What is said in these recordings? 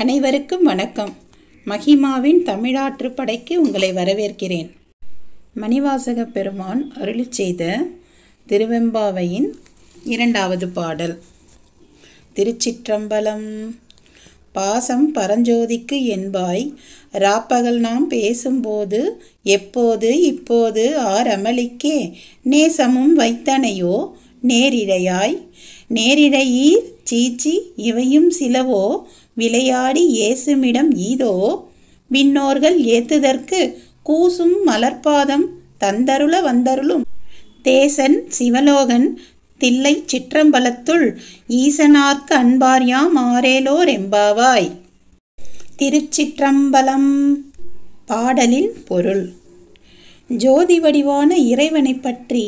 அனைவருக்கும் வணக்கம். மகிமாவின் தமிழாற்று படைக்கு உங்களை வரவேற்கிறேன். மணிவாசக பெருமான் அருளி செய்த திருவெம்பாவையின் இரண்டாவது பாடல். திருச்சிற்றம்பலம். பாசம் பரஞ்சோதிக்கு என்பாய் ராப்பகல் நாம் பேசும்போது எப்போது இப்போது ஆர் அமளிக்கே நேசமும் வைத்தனையோ நேரிழையாய் நேரிழையீர் சீச்சி இவையும் சிலவோ விளையாடி இயேசுமிடம் ஈதோ விண்ணோர்கள் ஏத்துதற்கு கூசும் மலர்பாதம் தந்தருள வந்தருளும். தேசன் சிவலோகன் தில்லை சிற்றம்பலத்துள் ஈசனார்க்கு அன்பார்யாம் ஆரேலோர் எம்பாவாய் திருச்சிற்றம்பலம் பாடலின் பொருள். ஜோதி வடிவான இறைவனை பற்றி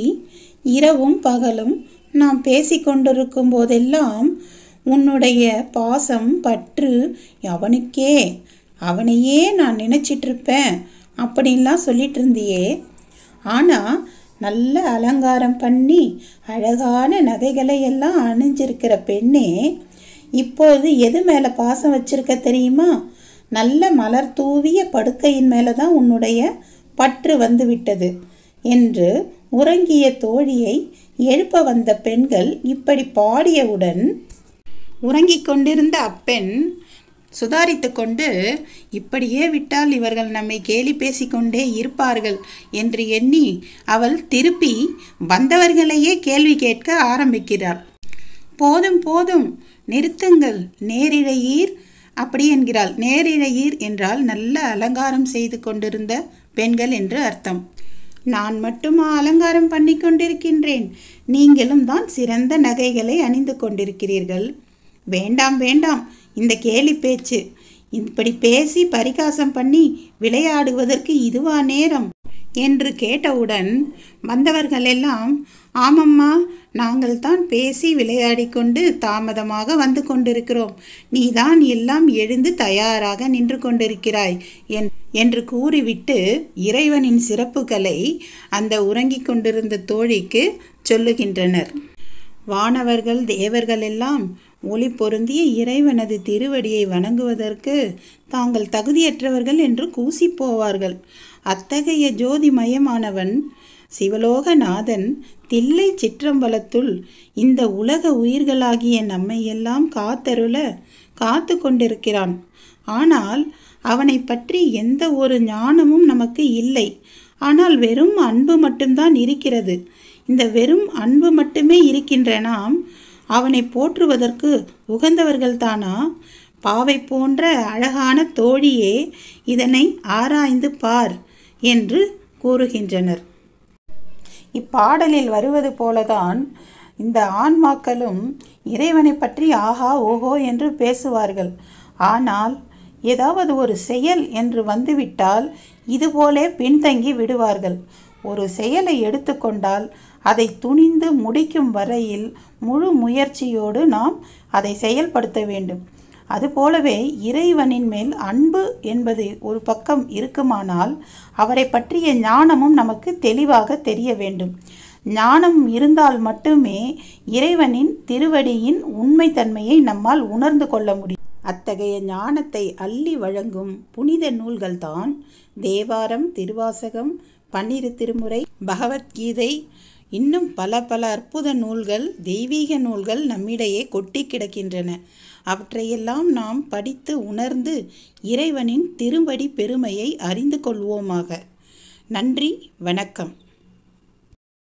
இரவும் பகலும் நாம் பேசிக்கொண்டிருக்கும் போதெல்லாம் உன்னுடைய பாசம் பற்று அவனுக்கே அவனையே நான் நினச்சிட்டு இருப்பேன் அப்படின்லாம் சொல்லிட்டு இருந்தியே ஆனால் நல்ல அலங்காரம் பண்ணி அழகான நகைகளை எல்லாம் அணிஞ்சிருக்கிற பெண்ணே இப்போது எது மேலே பாசம் வச்சிருக்க தெரியுமா? நல்ல மலர் தூவிய படுக்கையின் மேலே தான் உன்னுடைய பற்று வந்து விட்டது என்று உறங்கிய தோழியை எழுப்ப வந்த பெண்கள் இப்படி பாடியவுடன் உறங்கிக் கொண்டிருந்த அப்பெண் சுதாரித்து கொண்டு இப்படியே விட்டால் இவர்கள் நம்மை கேலி பேசிக்கொண்டே இருப்பார்கள் என்று எண்ணி அவள் திருப்பி வந்தவர்களையே கேள்வி கேட்க ஆரம்பிக்கிறாள். போதும் போதும் நிறுத்துங்கள் நேரிழையீர் அப்படி என்கிறாள். நேரிழையீர் என்றால் நல்ல அலங்காரம் செய்து கொண்டிருந்த பெண்கள் என்று அர்த்தம். நான் மட்டுமா அலங்காரம் பண்ணி கொண்டிருக்கின்றேன் நீங்களும் தான் சிறந்த நகைகளை அணிந்து கொண்டிருக்கிறீர்கள். வேண்டாம் வேண்டாம். இந்த கேலி பேச்சு. இப்படி பேசி பரிகாசம் பண்ணி விளையாடுவதற்கு இதுவா நேரம்? என்று கேட்டவுடன் வந்தவர்கள் எல்லாம் ஆமம்மா நாங்கள் தான் பேசி விளையாடி கொண்டு தாமதமாக வந்து கொண்டிருக்கிறோம். நீதான் எல்லாம் எழுந்து தயாராக நின்று கொண்டிருக்கிறாய் என் என்று கூறிவிட்டு இறைவனின் சிறப்புகளை அந்த உறங்கிக் கொண்டிருந்த தோழிக்கு சொல்லுகின்றனர். வானவர்கள் தேவர்கள் எல்லாம் ஒளி பொருந்திய இறைவனது திருவடியை வணங்குவதற்கு தாங்கள் தகுதியற்றவர்கள் என்று கூசி போவார்கள் அத்தகைய ஜோதிமயமானவன் சிவலோகநாதன் தில்லை சிற்றம்பலத்துள் இந்த உலக உயிர்களாகிய நம்மையெல்லாம் காத்தருள காத்து கொண்டிருக்கிறான். ஆனால் அவனை பற்றி எந்த ஒரு ஞானமும் நமக்கு இல்லை. ஆனால் வெறும் அன்பு மட்டும்தான் இருக்கிறது. இந்த வெறும் அன்பு மட்டுமே இருக்கின்ற நாம் அவனை போற்றுவதற்கு உகந்தவர்கள்தானா? பாவை போன்ற அழகான தோழியே இதனை ஆராய்ந்து பார் என்று கூறுகின்றனர். இப்பாடலில் வருவது போலதான் இந்த ஆன்மாக்களும் இறைவனை பற்றி ஆஹா ஓஹோ என்று பேசுவார்கள். ஆனால் ஏதாவது ஒரு செயல் என்று வந்துவிட்டால் இதுபோலே பின்தங்கி விடுவார்கள். ஒரு செயலை எடுத்துக்கொண்டால் அதை துணிந்து முடிக்கும் வரையில் முழு முயற்சியோடு நாம் அதை செயல்படுத்த வேண்டும். அதுபோலவே இறைவனின் மேல் அன்பு என்பது ஒரு பக்கம் இருக்குமானால் அவரை பற்றிய ஞானமும் நமக்கு தெளிவாக தெரிய வேண்டும். ஞானம் இருந்தால் மட்டுமே இறைவனின் திருவடியின் உண்மைத்தன்மையை நம்மால் உணர்ந்து கொள்ள முடியும். அத்தகைய ஞானத்தை அள்ளி வழங்கும் புனித நூல்கள்தான் தேவாரம் திருவாசகம் பன்னிரு திருமுறை பகவத்கீதை. இன்னும் பல பல அற்புத நூல்கள் தெய்வீக நூல்கள் நம்மிடையே கொட்டி கிடக்கின்றன. அவற்றையெல்லாம் நாம் படித்து உணர்ந்து இறைவனின் திரும்படி பெருமையை அறிந்து கொள்வோமாக. நன்றி வணக்கம்.